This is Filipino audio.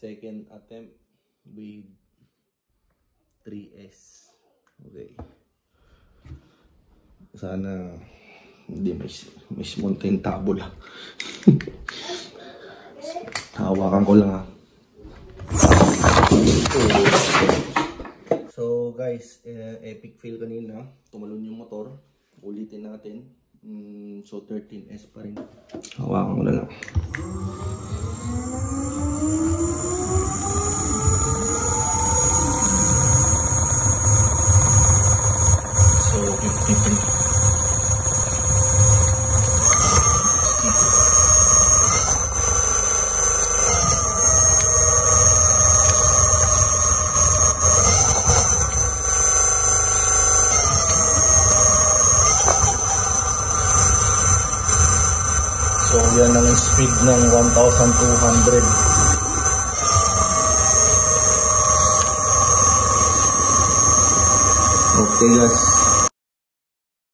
second attempt with 3S. Okay. Sana hindi may, may mountain tabula. Hawakan ko lang ha. So guys, eh, epic fail kanina. Tumalon yung motor. Ulitin natin. Mm, so 13S pa rin. Hawakan ko na lang. So yan ang speed ng 1,200. Okay guys.